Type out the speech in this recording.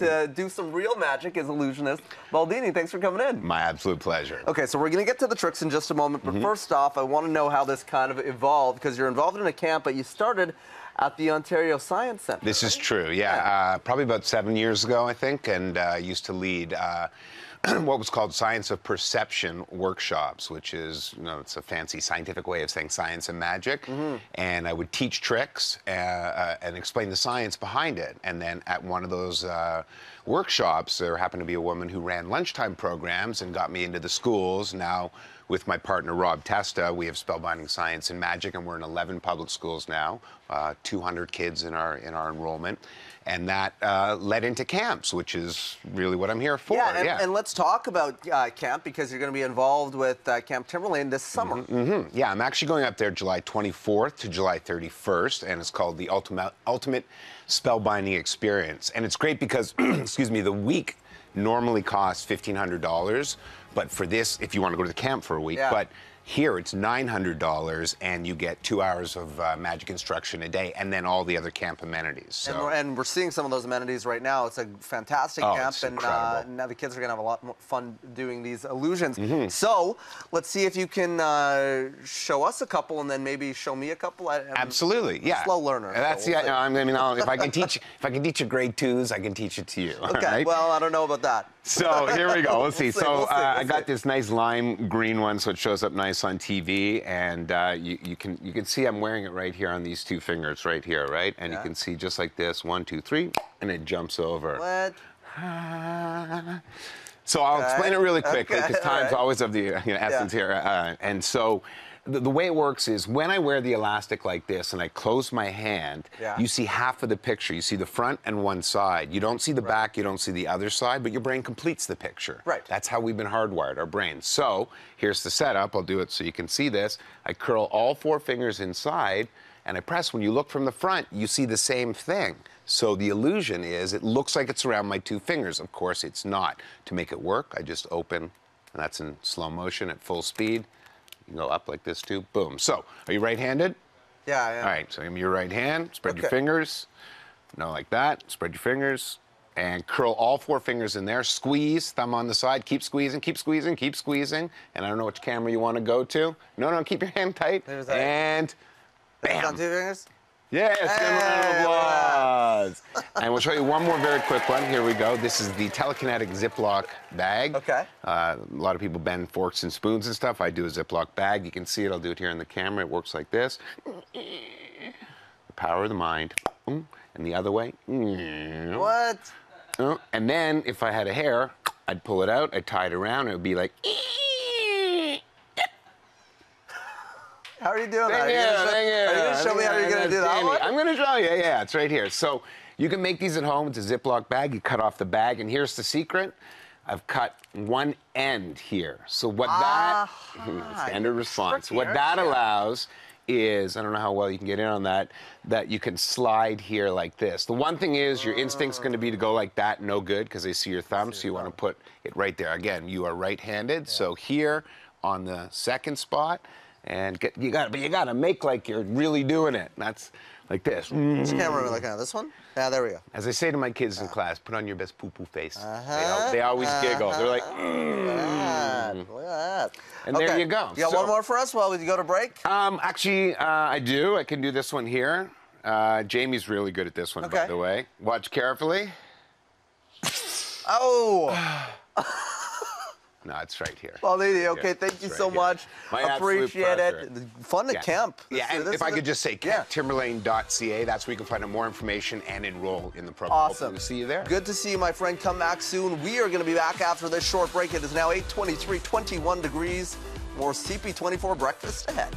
to do some real magic as illusionist. Baldini, thanks for coming in. My absolute pleasure. Okay, so we're going to get to the tricks in just a moment, but first off, I want to know how this kind of evolved because you're involved in a camp, but you started at the Ontario Science Centre. This is true, yeah. Uh, probably about seven years ago, I think, and uh, used to lead uh, what was called Science of Perception workshops, which is, you know, it's a fancy scientific way of saying science and magic. And I would teach tricks uh, uh, and explain the science behind it. And then at one of those uh, workshops, there happened to be a woman who ran lunchtime programs and got me into the schools. Now, with my partner Rob Testa, we have Spellbinding Science and Magic, and we're in 11 public schools now, uh, 200 kids in our in our enrollment, and that uh, led into camps, which is really what I'm here for. Yeah, and, and let's talk about uh, camp because you're going to be involved with uh, Camp Timberlane this summer. Mm-hmm. Yeah, I'm actually going up there July 24th to July 31st, and it's called the Ultimate Ultimate Spellbinding Experience. And it's great because, excuse me, the week normally costs $1,500, but for this, if you want to go to the camp for a week, Yeah. but here it's $900 and you get two hours of uh, magic instruction a day and then all the other camp amenities. So. And, we're, and we're seeing some of those amenities right now. It's a fantastic Oh, camp, and uh, now the kids are going to have a lot more fun doing these illusions. Mm-hmm. So let's see if you can uh, show us a couple, and then maybe show me a couple. I- Absolutely, yeah. Slow learner. That's so we'll see. I mean, I'll- if I can teach, if I can teach you grade twos, I can teach it to you. Okay, right? well, I don't know about that. So here we go. Let's see. We'll see, so we'll see, uh, I got this nice lime green one, so it shows up nice on TV, and uh, you, you can you can see I'm wearing it right here on these two fingers, right here, right, and Yeah. you can see just like this, one, two, three, and it jumps over. What? So I'll Okay, explain it really quickly because all time's right. always of the you know, essence here. Uh, and so the, the way it works is when I wear the elastic like this and I close my hand, Yeah. you see half of the picture. You see the front and one side. You don't see the back, you don't see the other side, but your brain completes the picture. Right. That's how we've been hardwired, our brains. So here's the setup. I'll do it so you can see this. I curl all four fingers inside and I press. When you look from the front, you see the same thing. So the illusion is it looks like it's around my two fingers. Of course, it's not. To make it work, I just open, and that's in slow motion at full speed. You can go up like this too. Boom. So, are you right-handed? Yeah, yeah. All right. So give me your right hand. Spread your fingers. No, like that. Spread your fingers. And curl all four fingers in there. Squeeze, thumb on the side. Keep squeezing, keep squeezing, keep squeezing. And I don't know which camera you want to go to. No, no, keep your hand tight. There's. And It's on bam. two fingers? Yes, give him round Hey, of applause. And we'll show you one more very quick one. Here we go. This is the telekinetic Ziploc bag. Okay. Uh, a lot of people bend forks and spoons and stuff. I do a Ziploc bag. You can see it. I'll do it here in the camera. It works like this. The power of the mind. And the other way. What? Oh, And then if I had a hair, I'd pull it out. I'd tie it around. It would be like. How are you doing that? Are Thank you you, gonna show- thank you. Are you going to show me how you're going to do that one? I'm going to show you. Yeah, it's right here. So you can make these at home. It's a Ziploc bag. You cut off the bag, and here's the secret. I've cut one end here. So what that standard response. what that allows is I don't know how well you can get in on that. That you can slide here like this. The one thing is your instinct's going to be to go like that. No good because they see your thumb. So you want to put it right there. Again, you are right-handed. So here on the second spot. And get, you got, but you got to make like you're really doing it. That's like this. Which camera we looking at? This one? Yeah, there we go. As I say to my kids in class, put on your best poo-poo face. They, Uh-huh, al- they always giggle. They're like, "Mm." Look at that. Look at that. And there you go. You got So- one more for us while we go to break? um, actually, uh, I do. I can do this one here. Uh, Jamie's really good at this one, by the way. Watch carefully. Oh, No, it's right here. well, Lady, okay, Yeah, thank you it's so here. much. My Appreciate it. Fun to Yeah. camp. Yeah, and this if I could just say, Yeah. timberlane.ca, that's where you can find out more information and enroll in the program. Awesome. We'll see you there. Good to see you, my friend. Come back soon. We are going to be back after this short break. It is now 8:23, 21 degrees. More CP24 breakfast ahead.